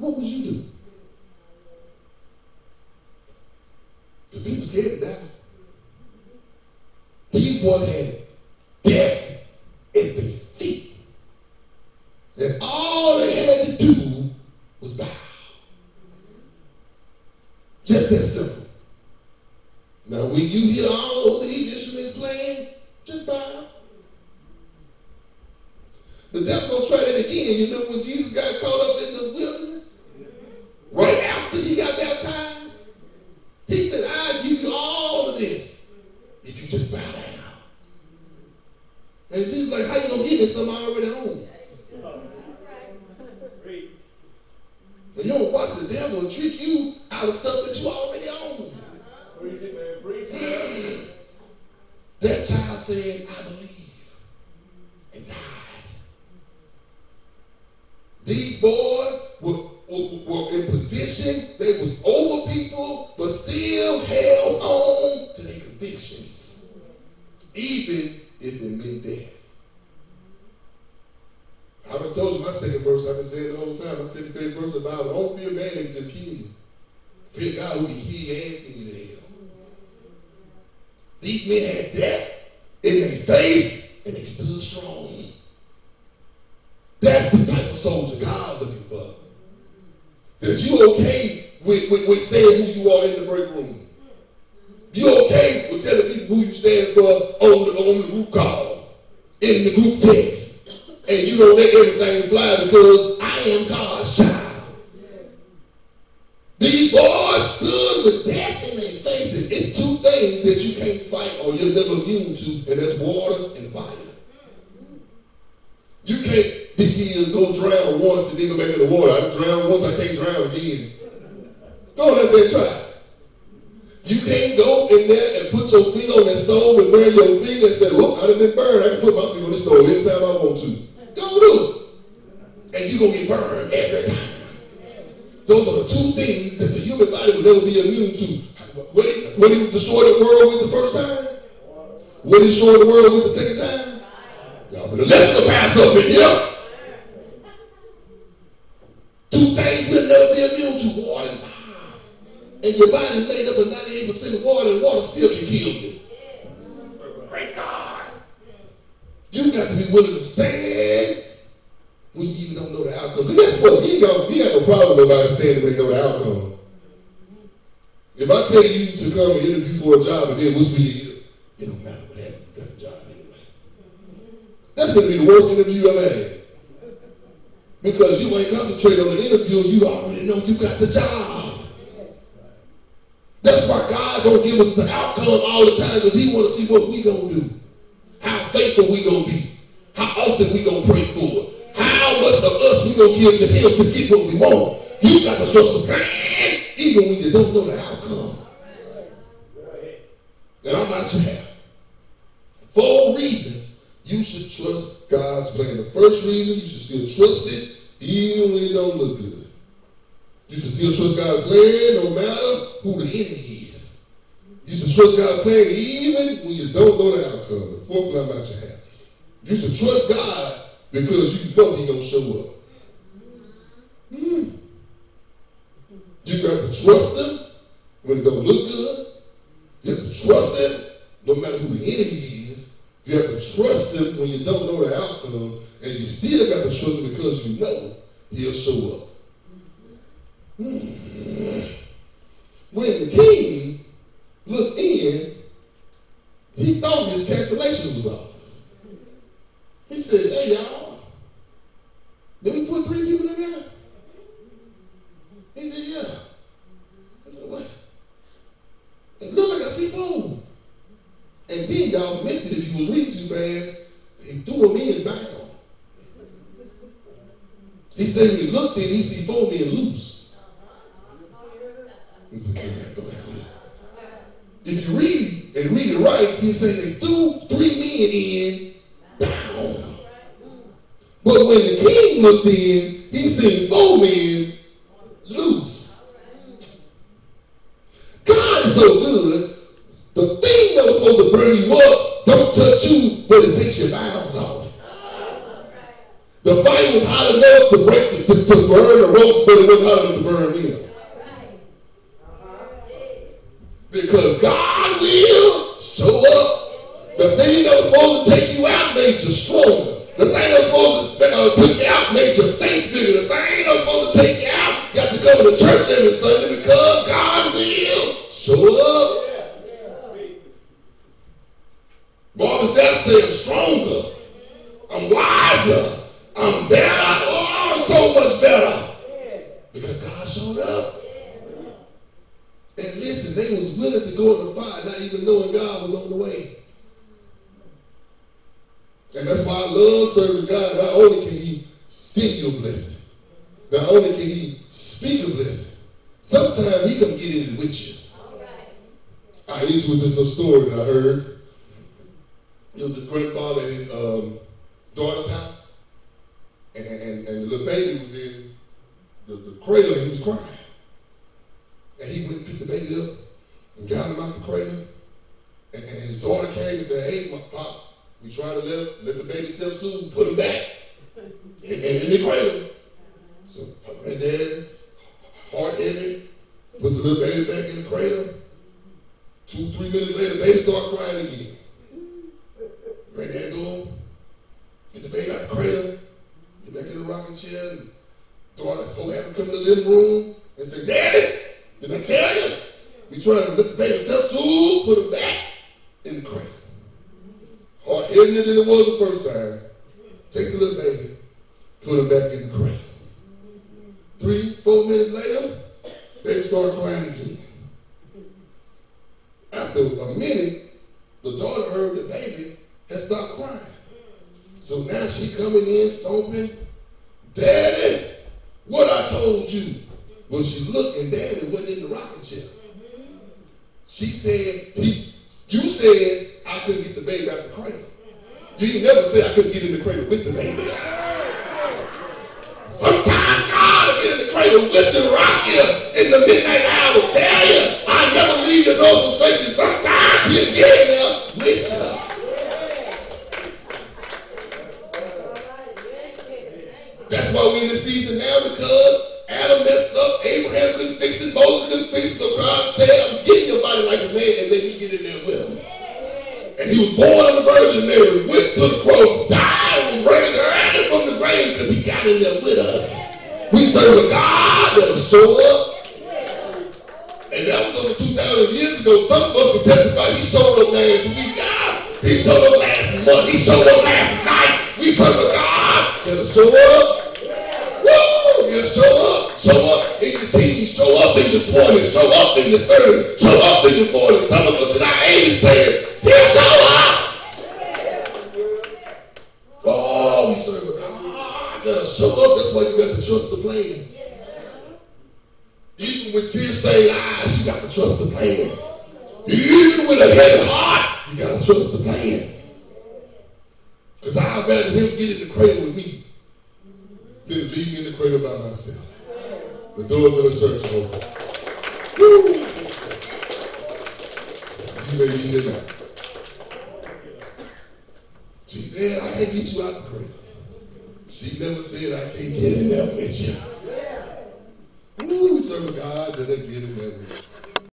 what would you do? Because people scared to die. These boys had death at their feet. And all they had to do was bow. Just that simple. Now, when you hear all these instruments playing, just bow. The devil gonna try that again. You remember when Jesus got caught up in after he got baptized? He said, I'll give you all of this if you just bow down. And Jesus like, how you gonna give me something I already own? And you don't watch the devil trick you out of stuff that you already own. That child said, I believe, and died. These boys position, they was over people, but still held on to their convictions, even if it meant death. I already told you my second verse, I've been saying it the whole time. I said the favorite verse of the Bible, don't fear man that can just kill you. Fear God who can kill you and send you to hell. These men had death in their face and they stood strong. That's the type of soldier God looking for. That you okay with, with, with saying who you are in the break room. You okay with telling people who you stand for on the, on the group call, in the group text. And you don't let everything fly because I am God's child. These boys stood with death in their faces. It's two things that you can't fight or you're never immune to, and that's water and fire. You can't in, go drown once, and then go back in the water. I drown once, I can't drown again. Go there and try. You can't go in there and put your finger on that stove and burn your finger and say, whoop, I done been burned. I can put my finger on the stove anytime I want to. Go do it. And you're going to get burned every time. Those are the two things that the human body will never be immune to. What did, did destroy the world with the first time? What did destroy the world with the second time? Y'all better listen to pass up in here. Two things we'll never be immune to, water and fire. And your body is made up of 98% water, and water still can kill you. Great God. You got to be willing to stand when you even don't know the outcome. Because guess what? You got, you got no problem about standing when you know the outcome. If I tell you to come and interview for a job and then whisper your ear, it don't matter what happened, you got the job anyway. That's going to be the worst interview you ever had. Because you ain't concentrating on the interview, you already know you got the job. That's why God don't give us the outcome all the time because he want to see what we going to do. How faithful we going to be. How often we going to pray for. How much of us we going to give to him to get what we want. You got to trust the plan even when you don't know the outcome. And I'm not your half. Four reasons you should trust God's plan. The first reason, you should still trust it even when it don't look good. You should still trust God's plan no matter who the enemy is. You should trust God's plan even when you don't know the outcome. The fourth I'm not your half. You should trust God because you know He gonna show up. Mm. You got to trust Him when it don't look good. You have to trust Him no matter who the enemy is. You have to trust Him when you don't know the outcome, and you still got to trust Him because you know He'll show up. Mm. When the king looked in, he thought his calculations was off. He said, hey, y'all, did we put three people in there? He said, yeah. I said, what? It looked like I see. And then y'all missed it if you was reading too fast. He threw them in and bound. He said he looked in, he see four men loose. He said, go ahead, go ahead. If you read and read it right, he said they threw three men in down. But when the king looked in, he seen four men The fire was hot enough to break the, to, to burn the ropes, but it wasn't hot enough to burn them. Because God will show up. The thing that was supposed to take you out made you stronger. The thing that was supposed to uh, take you out made you think bigger. The thing that was supposed to take you out got to come to church every Sunday because God will show up. Marvin Sapp said, I'm stronger. I'm wiser. I'm better. Oh, I'm so much better. Because God showed up. And listen, they was willing to go in the fire, not even knowing God was on the way. And that's why I love serving God. Not only can he send you a blessing, not only can he speak a blessing, sometimes he come get in it with you. I hit you with this little story that I heard. It was his grandfather at his um, daughter's house. And, and, and the little baby was in the, the cradle and he was crying. And he went and picked the baby up and got him out the cradle. And, and his daughter came and said, hey, my pops, we try to let, let the baby self-soothe, put him back. And, and in the cradle. So granddad, heart heavy, put the little baby back in the cradle. Two, three minutes later, baby started crying again. Granddad go on, get the baby out the cradle, get back in the rocking chair, and daughter go have to come in the living room and say, Daddy, did I tell you? We trying to let the baby self-soothe, put him back in the cradle. Heart heavier than it was the first time. Take the little baby, put him back in the cradle. Three, four minutes later, baby started crying again. After a minute, the daughter heard the baby had stopped crying. So now she coming in stomping, Daddy, told you. Well, she looked and Daddy wasn't in the rocking chair. She said, he, you said I couldn't get the baby out the cradle. You never said I couldn't get in the cradle with the baby. Sometimes God will get in the cradle with you, rock you in the midnight hour. will Tell you, I never leave you nor forsake you. Sometimes he'll get in there with you. That's why we're in the season now because Adam messed up, Abraham couldn't fix it, Moses couldn't fix it, so God said, I'm getting your body like a man and let me get in there with him. And he was born of the Virgin Mary, went to the cross, died, and raised early from the grave because he got in there with us. We serve a God that'll show up. And that was over 2,000 years ago. Some of us can testify he showed up last week. God, he showed up last month. He showed up last night. We serve a God that'll show up. He'll show up. Show up in your teens. Show up in your 20s. Show up in your 30s. Show up in your 40s. Some of us in our 80s saying, He'll show up. Oh, we serve a God that'll show up. That's why you got to trust the plan. Even with tear-stained eyes, you got to trust the plan. Even with a heavy heart, you got to trust the plan. Because I'd rather him get in the cradle with me than leave me in the cradle by myself. The doors of the church are open. Woo! You may be here now. She said, I can't get you out the cradle. She never said, I can't get in there with you. We serve a God that'll get in there with us.